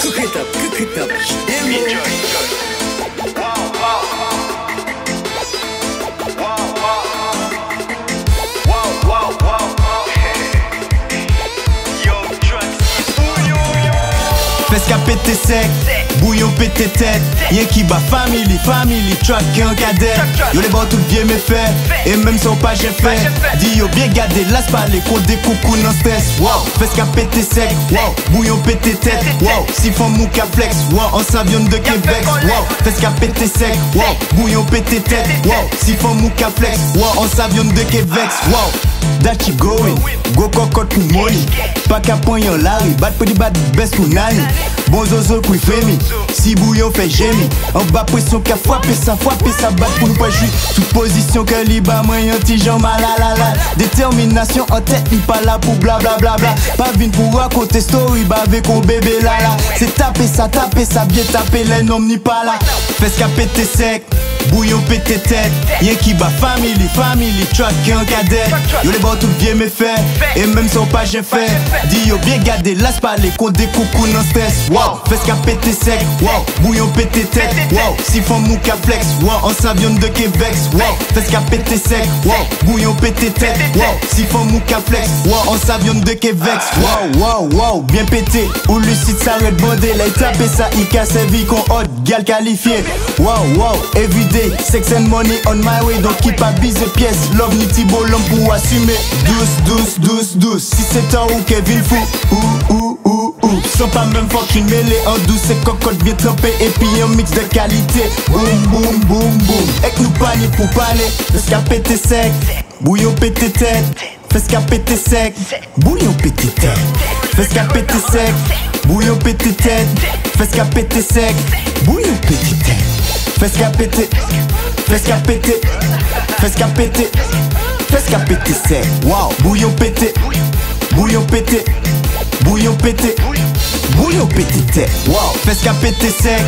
Cook it up, cook it up, sujeta. Enjoy. Ka pete sek, bouillon pete tet Yen ki ba family, family, track en cadet. Yo les bon tout bien me fait, et même son pas j'ai fait. Di yo bien gade, las pale, kon de koukou nan stress. Wow, fes ka pete sek, wow, bouillon pete tet Wow, sifon mou ka flex, wow, an savyon de Québec. Wow, fes ka pete sek, wow, bouillon pete tet Wow, sifon mou ka flex, wow, an savyon de Québec. Wow, that you going, go pou money Pa ka pon yon lari, bat pe di bat best pou nani Bon zozo kou femi, si bouillon fait gémi. En bas pression ka fwape sa, fwape sa bat pou nou pa jwi Toute position que li ba mwen yon ti jan malalala Détermination en tête, li pa la pou bla bla bla bla. Pa vin pou story, ba ve kon bébé la la C'est taper ça, taper ça, bien taper les noms ni pas là. Fes ka pete sec, bouillon pete tête. Yen ki ba family, family, track en cadet. Yo les bon tout bien me fait, et même son pas j'ai fait. Di yo bien gade, las pale, kon de koukou nan stress. Wow, fes ka pete sec, wow, bouillon pete tête. Wow, sifon mou ka flex, wow, an savyon de Québec Wow, fes ka pete sec, wow, bouillon pete tête. Wow, sifon mou ka flex, wow, an savyon de Québec Wow, wow, wow, bien pété, ou lucide s'arrête bandé La tape ça, il casse vie qu'on hot, gal qualifié Wow, wow, everyday, sex and money on my way. Donc qui pas bise pièce, love ni Thibault l'homme pour assumer. Douce, douce, douce, douce, si c'est un ou Kevin Fou Ouh, ouh, ouh, ouh, sans pas même fucking mêlé En douce et cocotte bien trempé et puis un mix de qualité. Boum, boum, boum, boum, et que nous panier pour parler. Fais qu'à péter sec, bouillon pété tête. Fais qu'à péter sec, bouillon pété tête. Fais qu'à péter sec, bouillon pété tête. Fais qu'à péter sec, bouillon pété tête Fais qu'à péter, fais qu'à péter, fais qu'à péter Fes ka pete sec, wow, bouillon pété, bouillon pété, bouillon pété, bouillon pété tête, wow, ka pete sec,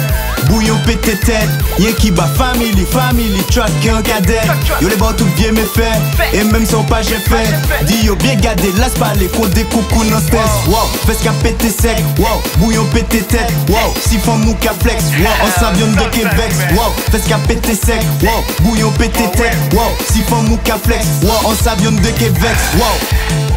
bouillon pété tête, yen ki ba family, family, track en cadet, yo les bon tout bien me fait, et même son pas j'ai fait, di yo bien gade, las pale, kon de koukou nan stress, wow, ka pete sec, wow, bouillon pété tête, wow, sifon mou ka flex, wow, an savyon de Québec, wow, fes ka pete sec, wow, bouillon pété tête, wow, sifon mou ka flex, wow, an savyon de Québec, wow.